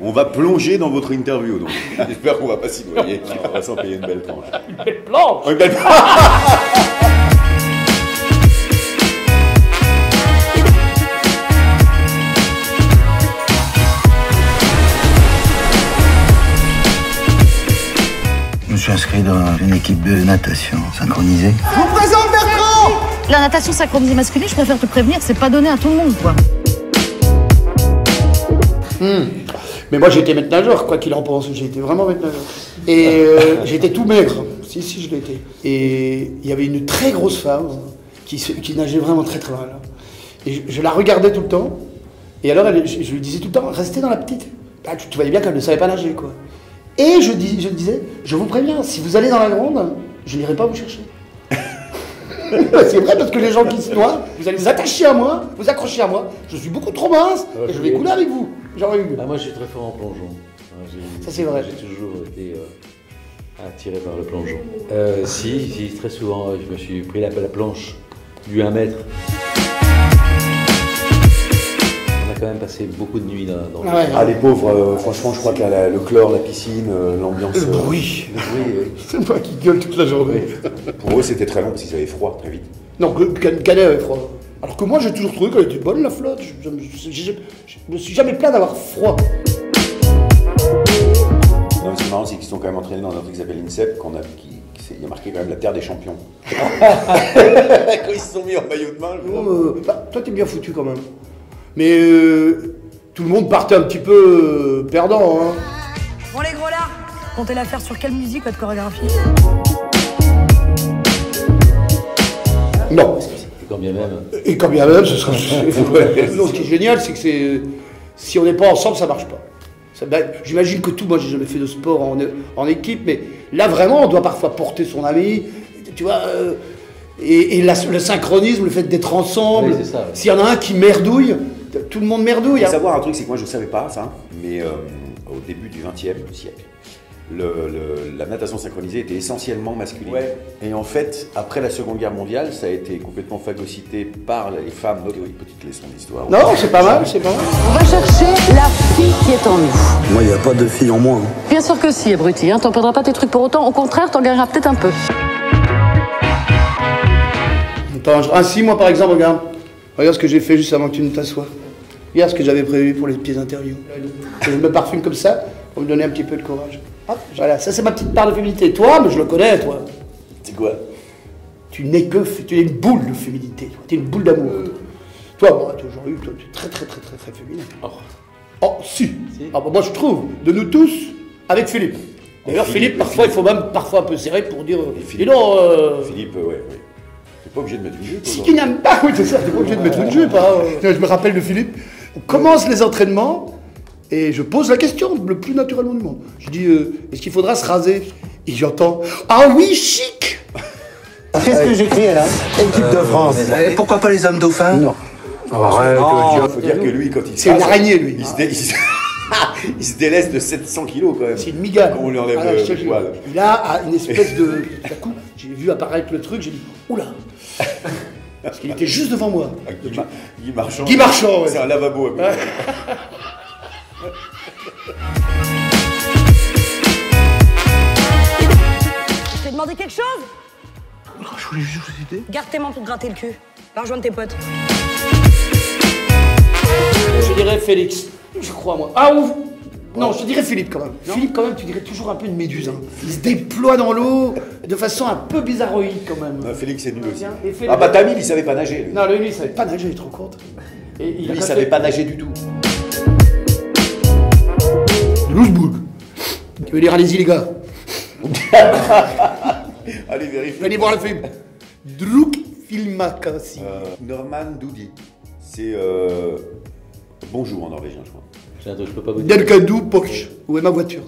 On va plonger dans votre interview. Donc, j'espère qu'on va pas s'y noyer. On va s'en payer une belle planche. Une belle planche Une belle planche. Je me suis inscrit dans une équipe de natation synchronisée. La natation synchronisée masculine, je préfère te prévenir, c'est pas donné à tout le monde, quoi. Mais moi j'étais maître nageur, quoi qu'il en pense, été vraiment maître nageur. Et euh, j'étais tout maigre, si si je l'étais. Et il y avait une très grosse femme qui, nageait vraiment très très mal. Et je, la regardais tout le temps, et alors je, lui disais tout le temps, restez dans la petite. Ah, tu, tu voyais bien qu'elle ne savait pas nager, quoi. Et je, dis, je disais, je vous préviens, si vous allez dans la grande, je n'irai pas vous chercher. C'est vrai parce que les gens qui se noient, vous allez vous attacher à moi, vous accrocher à moi. Je suis beaucoup trop mince et je vais couler avec vous. Genre Hugues. Ah, moi, je suis très fort en plongeon. Ça, c'est vrai. J'ai toujours été euh, attiré par le plongeon. Euh, si, si, très souvent, euh, je me suis pris la, la planche du 1 mètre. Quand même passé beaucoup de nuits dans, dans Ah ouais, Ah, les pauvres, euh, franchement, je crois que la- le chlore, la piscine, euh, l'ambiance. Le euh, bruit. Oui, oui. C'est moi qui gueule toute la journée. Pour eux, c'était très long parce qu'ils avaient froid très vite. Non, Canet avait froid. Alors que moi, j'ai toujours trouvé qu'elle était bonne, la flotte. Je, je- je- je- je me suis jamais plaint d'avoir froid. Non, mais c'est marrant, c'est qu'ils sont quand même entraînés dans un truc qui s'appelle INSEP, qu'on a, qui, il y a marqué quand même la terre des champions. quand ils se sont mis en maillot de main, je Oh, euh, bah, toi, t'es bien foutu quand même. Mais euh, tout le monde partait un petit peu euh, perdant. Hein. Bon les gros là, comptez la faire sur quelle musique votre chorégraphie? Non. Et quand bien même. Et quand bien même, ce sera. non, ce qui est génial, c'est que c'est si on n'est pas ensemble, ça marche pas. Bah, J'imagine que tout, moi j'ai jamais fait de sport en, en équipe, mais là vraiment, on doit parfois porter son ami, tu vois. euh, et et la- le synchronisme, le fait d'être ensemble, Oui, s'il y en a un qui merdouille, tout le monde merdouille. Il faut hein. savoir un truc, c'est que moi je ne savais pas ça, mais euh, au début du XXe siècle, le- le- la natation synchronisée était essentiellement masculine. Ouais. Et en fait, après la Seconde Guerre mondiale, ça a été complètement phagocyté par les femmes. Donc, oui, petite leçon d'histoire. Non, c'est pas mal, c'est pas mal. On va chercher la fille qui est en nous. Moi, il n'y a pas de fille en moi. hein. Bien sûr que si, abruti. Hein. T'en perdras pas tes trucs pour autant. Au contraire, t'en gagneras peut-être un peu. Attends, je- ah si, moi par exemple, regarde. Regarde ce que j'ai fait juste avant que tu ne t'assoies. Regarde ce que j'avais prévu pour les petites interviews. Je me parfume comme ça pour me donner un petit peu de courage. Hop, voilà, ça c'est ma petite part de féminité. Toi, mais je le connais, toi. C'est quoi? Tu n'es que, tu es une boule de féminité. Tu es une boule d'amour. Toi, tu as toujours eu, toi, tu es très très très très très féminin. Oh, si. Ah, bah, moi je trouve, de nous tous, avec Philippe. D'ailleurs, Philippe, Philippe, parfois, il faut même parfois un peu serrer pour dire. Philippe. dis donc, euh, Philippe, ouais, ouais. T'es pas obligé de mettre une jupe. Si tu n'aimes pas, oui, c'est ça, t'es pas obligé de mettre une jupe. hein. Je me rappelle de Philippe. On commence les entraînements et je pose la question le plus naturellement du monde. Je dis, euh, est-ce qu'il faudra se raser? Et j'entends, ah oui, chic Qu'est-ce que j'écris là Équipe de France. pourquoi pas les hommes dauphins? Non. Il faut dire que lui, quand il se C'est une araignée, lui. Il se, dé- il se- délaisse de 700 kilos quand même. C'est une migale. Quand on lui enlève Ah, le, le poil. Il a ah, une espèce de. Tout à coup, j'ai vu apparaître le truc, j'ai dit, oula Parce qu'il était juste devant moi. Ah, Guy, Guy Marchand. Guy Marchand, ouais. C'est un lavabo. à. Je t'ai demandé quelque chose? Je voulais juste vous aider. Garde tes mains pour te gratter le cul. Va rejoindre tes potes. Je dirais Félix. Je crois, moi. Ah, ou. Non, je dirais Philippe quand même. Philippe, quand même, tu dirais toujours un peu une méduse. hein. Il se déploie dans l'eau de façon un peu bizarroïde quand même. Félix, c'est nul aussi. Ah bah Tamil, il savait pas nager. Lui, Non, lui, lui, il savait pas nager, il est trop courte. Et il Lui, a il savait fait- pas nager du tout. Louisbourg. Tu veux dire, allez-y, les gars. Allez, vérifie. Venez voir le film. Druk Filmakasi. Euh, Norman Doudi. C'est euh, bonjour en norvégien, je crois. Je peux pas vous dire. Delcadou Porsche. Où est ma voiture?